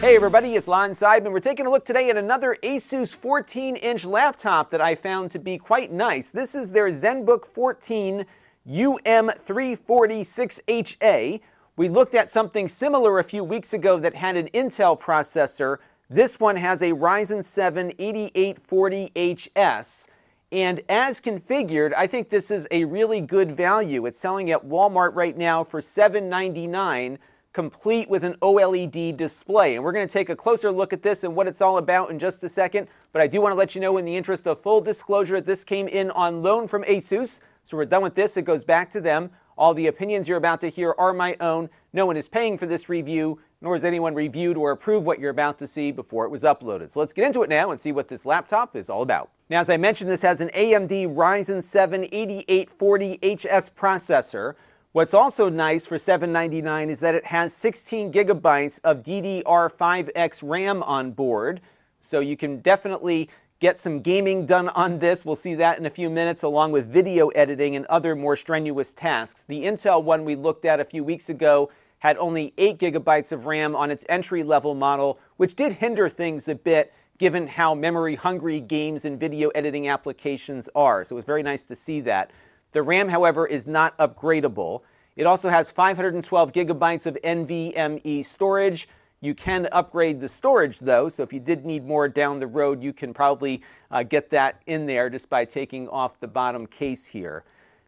Hey everybody, it's Lon Seidman. We're taking a look today at another Asus 14-inch laptop that I found to be quite nice. This is their ZenBook 14 UM3406HA. We looked at something similar a few weeks ago that had an Intel processor. This one has a Ryzen 7 8840HS. And as configured, I think this is a really good value. It's selling at Walmart right now for $799 complete with an OLED display. And we're going to take a closer look at this and what it's all about in just a second. But I do want to let you know in the interest of full disclosure, this came in on loan from Asus. So we're done with this. It goes back to them. All the opinions you're about to hear are my own. No one is paying for this review, nor has anyone reviewed or approved what you're about to see before it was uploaded. So let's get into it now and see what this laptop is all about. Now, as I mentioned, this has an AMD Ryzen 7 8840HS processor. What's also nice for 799 is that it has 16 gigabytes of DDR5X RAM on board. So you can definitely get some gaming done on this. We'll see that in a few minutes, along with video editing and other more strenuous tasks. The Intel one we looked at a few weeks ago had only 8 gigabytes of RAM on its entry-level model, which did hinder things a bit given how memory-hungry games and video editing applications are. So it was very nice to see that. The RAM, however, is not upgradable. It also has 512 gigabytes of NVMe storage. You can upgrade the storage though, so if you did need more down the road, you can probably uh, get that in there just by taking off the bottom case here.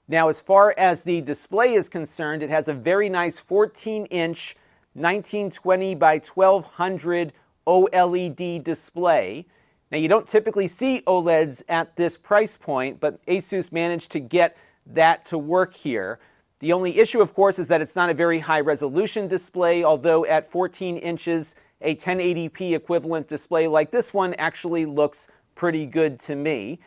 Now, as far as the display is concerned, it has a very nice 14-inch 1920 by 1200 OLED display. Now, you don't typically see OLEDs at this price point, but Asus managed to get that to work here. The only issue, of course, is that it's not a very high resolution display, although at 14 inches, a 1080p equivalent display like this one actually looks pretty good to me.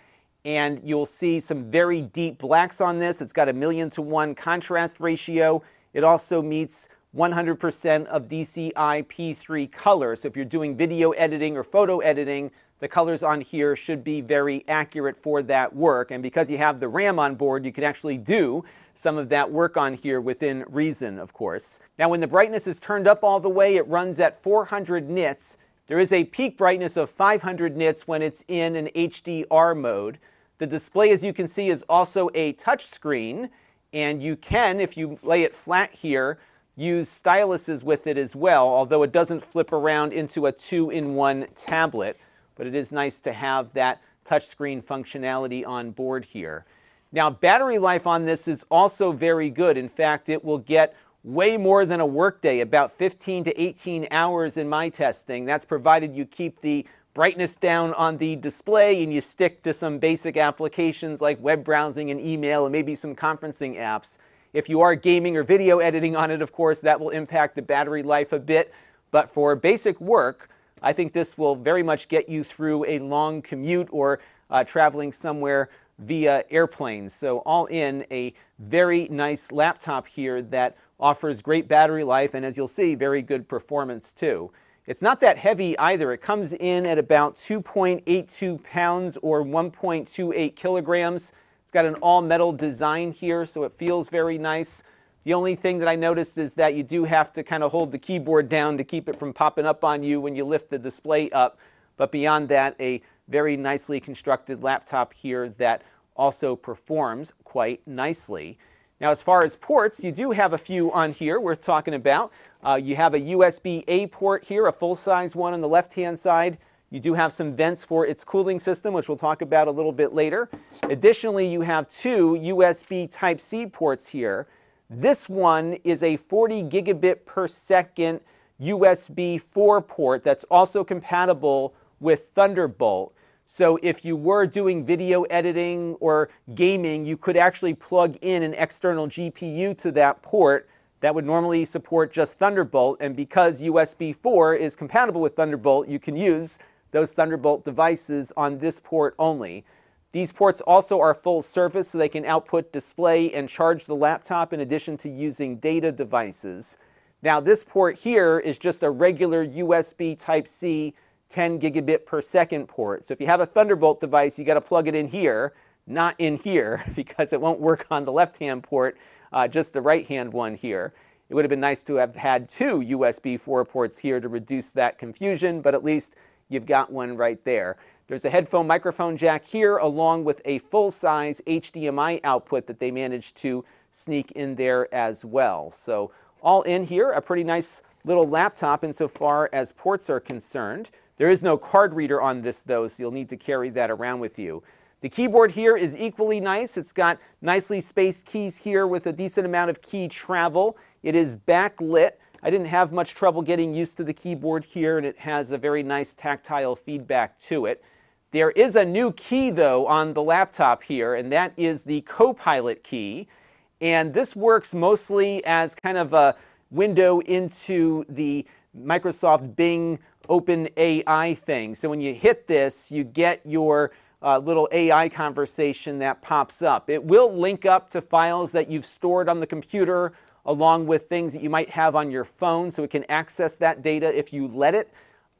And you'll see some very deep blacks on this. It's got a million to one contrast ratio. It also meets 100% of DCI P3 color. So if you're doing video editing or photo editing, the colors on here should be very accurate for that work. And because you have the RAM on board, you can actually do some of that work on here within reason, of course. Now, when the brightness is turned up all the way, it runs at 400 nits. There is a peak brightness of 500 nits when it's in an HDR mode. The display, as you can see, is also a touch screen, and you can, if you lay it flat here, use styluses with it as well, although it doesn't flip around into a two-in-one tablet but it is nice to have that touchscreen functionality on board here. Now, battery life on this is also very good. In fact, it will get way more than a workday, about 15 to 18 hours in my testing. That's provided you keep the brightness down on the display and you stick to some basic applications like web browsing and email and maybe some conferencing apps. If you are gaming or video editing on it, of course, that will impact the battery life a bit. But for basic work, I think this will very much get you through a long commute or uh, traveling somewhere via airplanes. So all in, a very nice laptop here that offers great battery life and as you'll see, very good performance too. It's not that heavy either. It comes in at about 2.82 pounds or 1.28 kilograms. It's got an all metal design here, so it feels very nice. The only thing that I noticed is that you do have to kind of hold the keyboard down to keep it from popping up on you when you lift the display up. But beyond that, a very nicely constructed laptop here that also performs quite nicely. Now, as far as ports, you do have a few on here worth talking about. Uh, you have a USB-A port here, a full-size one on the left-hand side. You do have some vents for its cooling system, which we'll talk about a little bit later. Additionally, you have two USB Type-C ports here. This one is a 40 gigabit per second USB 4 port that's also compatible with Thunderbolt. So if you were doing video editing or gaming, you could actually plug in an external GPU to that port that would normally support just Thunderbolt. And because USB 4 is compatible with Thunderbolt, you can use those Thunderbolt devices on this port only. These ports also are full service so they can output display and charge the laptop in addition to using data devices. Now this port here is just a regular USB Type-C 10 gigabit per second port. So if you have a Thunderbolt device, you got to plug it in here, not in here, because it won't work on the left-hand port, uh, just the right-hand one here. It would have been nice to have had two USB 4 ports here to reduce that confusion, but at least you've got one right there. There's a headphone microphone jack here along with a full-size HDMI output that they managed to sneak in there as well. So all in here, a pretty nice little laptop insofar as ports are concerned. There is no card reader on this though, so you'll need to carry that around with you. The keyboard here is equally nice. It's got nicely spaced keys here with a decent amount of key travel. It is backlit. I didn't have much trouble getting used to the keyboard here, and it has a very nice tactile feedback to it. There is a new key, though, on the laptop here, and that is the Copilot key. And this works mostly as kind of a window into the Microsoft Bing Open AI thing. So when you hit this, you get your uh, little AI conversation that pops up. It will link up to files that you've stored on the computer along with things that you might have on your phone so it can access that data if you let it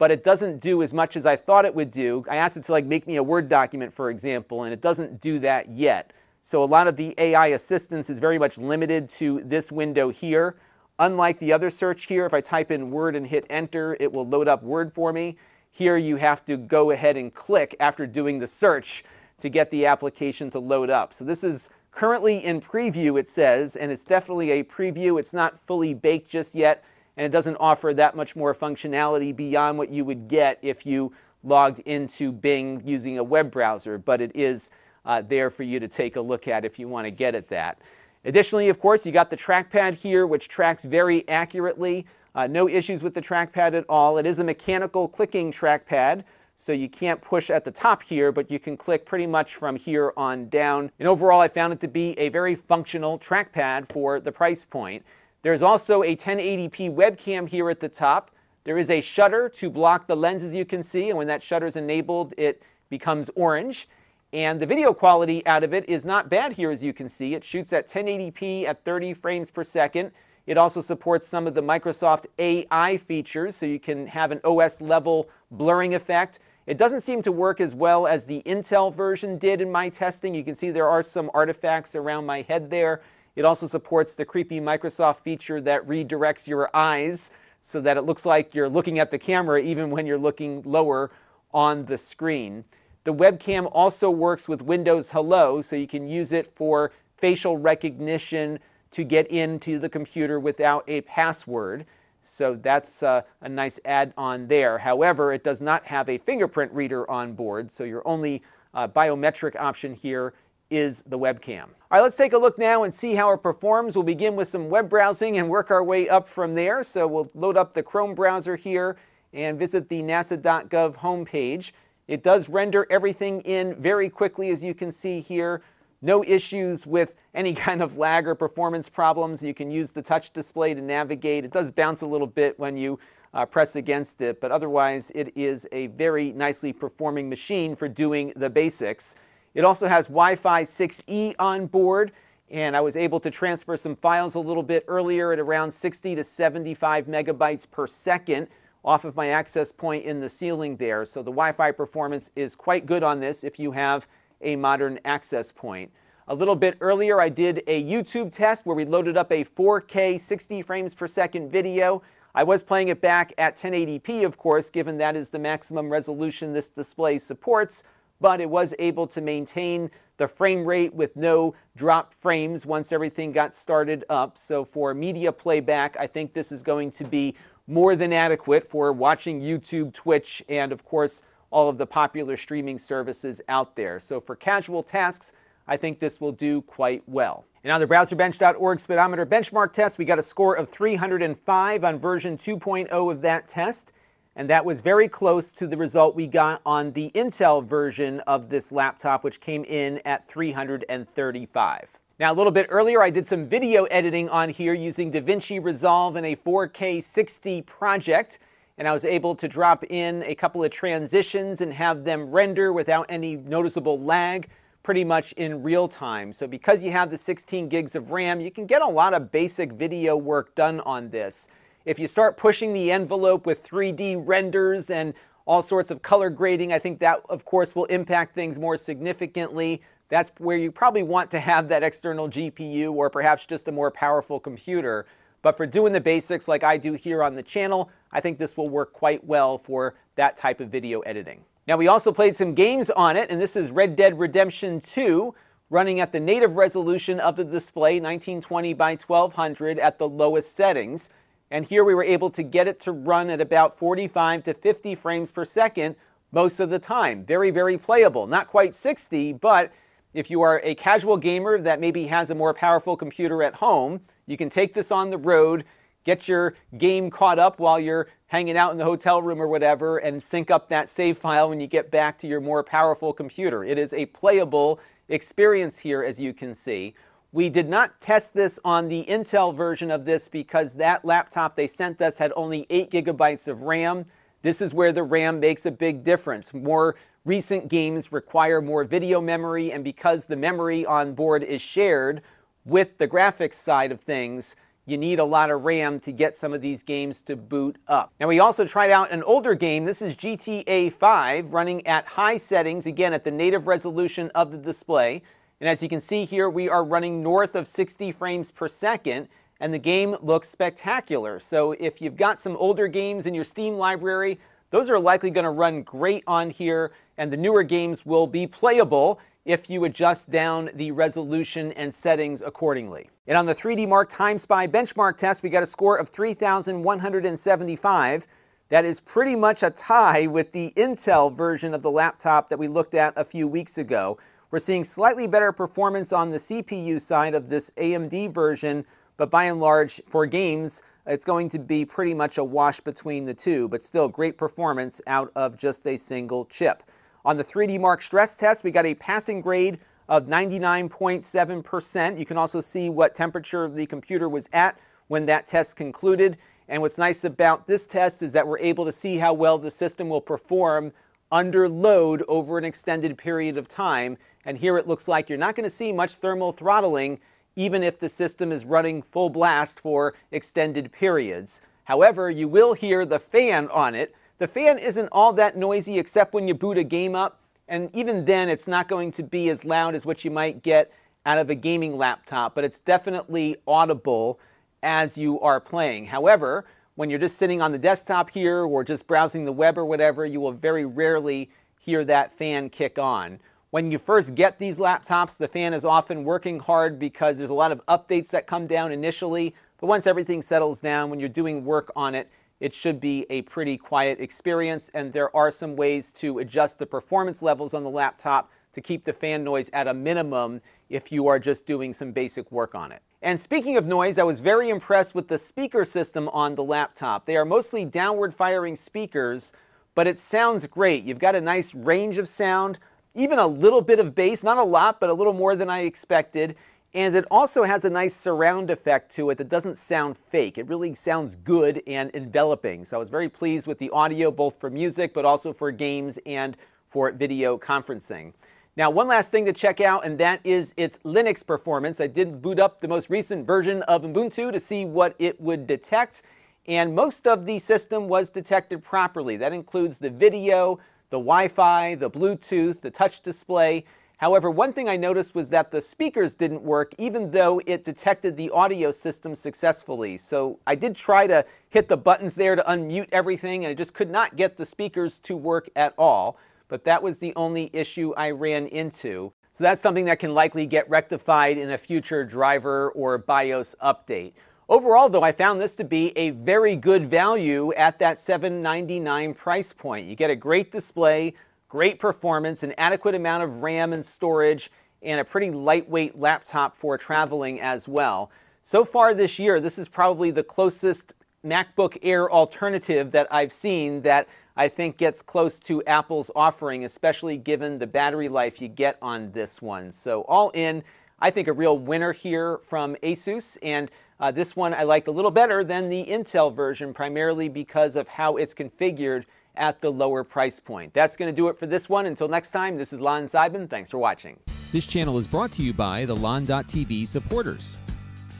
but it doesn't do as much as I thought it would do. I asked it to like make me a Word document, for example, and it doesn't do that yet. So a lot of the AI assistance is very much limited to this window here. Unlike the other search here, if I type in Word and hit Enter, it will load up Word for me. Here you have to go ahead and click after doing the search to get the application to load up. So this is currently in preview, it says, and it's definitely a preview. It's not fully baked just yet and it doesn't offer that much more functionality beyond what you would get if you logged into Bing using a web browser, but it is uh, there for you to take a look at if you want to get at that. Additionally, of course, you got the trackpad here, which tracks very accurately. Uh, no issues with the trackpad at all. It is a mechanical clicking trackpad, so you can't push at the top here, but you can click pretty much from here on down. And overall, I found it to be a very functional trackpad for the price point. There's also a 1080p webcam here at the top. There is a shutter to block the lenses you can see, and when that shutter is enabled, it becomes orange. And the video quality out of it is not bad here, as you can see. It shoots at 1080p at 30 frames per second. It also supports some of the Microsoft AI features, so you can have an OS level blurring effect. It doesn't seem to work as well as the Intel version did in my testing. You can see there are some artifacts around my head there. It also supports the creepy Microsoft feature that redirects your eyes so that it looks like you're looking at the camera even when you're looking lower on the screen. The webcam also works with Windows Hello, so you can use it for facial recognition to get into the computer without a password. So that's uh, a nice add-on there. However, it does not have a fingerprint reader on board, so your only uh, biometric option here is the webcam. All right, let's take a look now and see how it performs. We'll begin with some web browsing and work our way up from there. So we'll load up the Chrome browser here and visit the nasa.gov homepage. It does render everything in very quickly, as you can see here. No issues with any kind of lag or performance problems. You can use the touch display to navigate. It does bounce a little bit when you uh, press against it, but otherwise it is a very nicely performing machine for doing the basics. It also has Wi-Fi 6E on board, and I was able to transfer some files a little bit earlier at around 60 to 75 megabytes per second off of my access point in the ceiling there. So the Wi-Fi performance is quite good on this if you have a modern access point. A little bit earlier, I did a YouTube test where we loaded up a 4K 60 frames per second video. I was playing it back at 1080p, of course, given that is the maximum resolution this display supports, but it was able to maintain the frame rate with no drop frames once everything got started up. So for media playback, I think this is going to be more than adequate for watching YouTube, Twitch, and of course, all of the popular streaming services out there. So for casual tasks, I think this will do quite well. And on the browserbench.org speedometer benchmark test, we got a score of 305 on version 2.0 of that test and that was very close to the result we got on the Intel version of this laptop, which came in at 335. Now, a little bit earlier, I did some video editing on here using DaVinci Resolve in a 4K 60 project, and I was able to drop in a couple of transitions and have them render without any noticeable lag pretty much in real time. So because you have the 16 gigs of RAM, you can get a lot of basic video work done on this. If you start pushing the envelope with 3D renders and all sorts of color grading, I think that, of course, will impact things more significantly. That's where you probably want to have that external GPU or perhaps just a more powerful computer. But for doing the basics like I do here on the channel, I think this will work quite well for that type of video editing. Now we also played some games on it, and this is Red Dead Redemption 2, running at the native resolution of the display, 1920 by 1200 at the lowest settings. And here we were able to get it to run at about 45 to 50 frames per second most of the time. Very, very playable. Not quite 60, but if you are a casual gamer that maybe has a more powerful computer at home, you can take this on the road, get your game caught up while you're hanging out in the hotel room or whatever, and sync up that save file when you get back to your more powerful computer. It is a playable experience here, as you can see. We did not test this on the Intel version of this because that laptop they sent us had only 8 gigabytes of RAM. This is where the RAM makes a big difference. More Recent games require more video memory, and because the memory on board is shared with the graphics side of things, you need a lot of RAM to get some of these games to boot up. Now we also tried out an older game. This is GTA 5 running at high settings, again at the native resolution of the display. And as you can see here, we are running north of 60 frames per second and the game looks spectacular. So if you've got some older games in your Steam library, those are likely going to run great on here, and the newer games will be playable if you adjust down the resolution and settings accordingly. And on the 3D Mark Time Spy benchmark test, we got a score of 3,175. That is pretty much a tie with the Intel version of the laptop that we looked at a few weeks ago. We're seeing slightly better performance on the CPU side of this AMD version, but by and large, for games, it's going to be pretty much a wash between the two, but still great performance out of just a single chip. On the 3D Mark stress test, we got a passing grade of 99.7%. You can also see what temperature the computer was at when that test concluded. And what's nice about this test is that we're able to see how well the system will perform under load over an extended period of time. And here it looks like you're not going to see much thermal throttling even if the system is running full blast for extended periods. However, you will hear the fan on it. The fan isn't all that noisy except when you boot a game up, and even then it's not going to be as loud as what you might get out of a gaming laptop, but it's definitely audible as you are playing. However, when you're just sitting on the desktop here or just browsing the web or whatever, you will very rarely hear that fan kick on. When you first get these laptops, the fan is often working hard because there's a lot of updates that come down initially. But once everything settles down, when you're doing work on it, it should be a pretty quiet experience. And there are some ways to adjust the performance levels on the laptop to keep the fan noise at a minimum if you are just doing some basic work on it. And speaking of noise, I was very impressed with the speaker system on the laptop. They are mostly downward firing speakers, but it sounds great. You've got a nice range of sound even a little bit of bass, not a lot, but a little more than I expected. And it also has a nice surround effect to it that doesn't sound fake. It really sounds good and enveloping. So I was very pleased with the audio, both for music, but also for games and for video conferencing. Now, one last thing to check out, and that is its Linux performance. I did boot up the most recent version of Ubuntu to see what it would detect, and most of the system was detected properly. That includes the video, the Wi-Fi, the Bluetooth, the touch display. However, one thing I noticed was that the speakers didn't work even though it detected the audio system successfully. So I did try to hit the buttons there to unmute everything and I just could not get the speakers to work at all. But that was the only issue I ran into. So that's something that can likely get rectified in a future driver or BIOS update. Overall, though, I found this to be a very good value at that 799 price point. You get a great display, great performance, an adequate amount of RAM and storage, and a pretty lightweight laptop for traveling as well. So far this year, this is probably the closest MacBook Air alternative that I've seen that I think gets close to Apple's offering, especially given the battery life you get on this one. So all in, I think a real winner here from Asus. And uh, this one I liked a little better than the Intel version, primarily because of how it's configured at the lower price point. That's going to do it for this one. Until next time, this is Lon Seidman. Thanks for watching. This channel is brought to you by the Lon.TV supporters,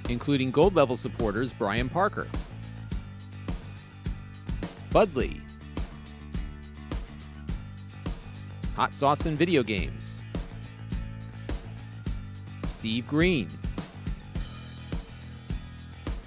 including gold level supporters Brian Parker, Budley, Hot Sauce and Video Games, Steve Green,